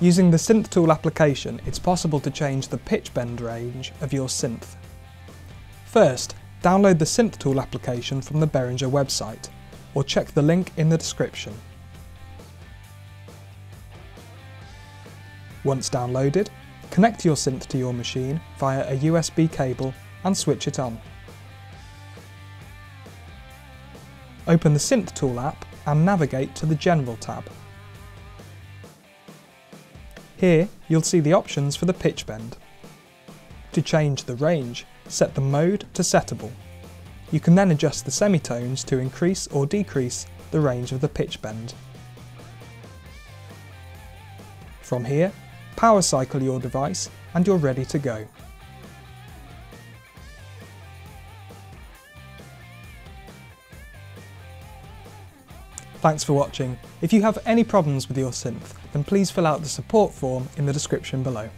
Using the Synth Tool application, it's possible to change the pitch bend range of your synth. First, download the Synth Tool application from the Behringer website, or check the link in the description. Once downloaded, connect your synth to your machine via a USB cable and switch it on. Open the Synth Tool app and navigate to the General tab. Here you'll see the options for the pitch bend. To change the range, set the mode to settable. You can then adjust the semitones to increase or decrease the range of the pitch bend. From here, power cycle your device and you're ready to go. Thanks for watching. If you have any problems with your synth, then please fill out the support form in the description below.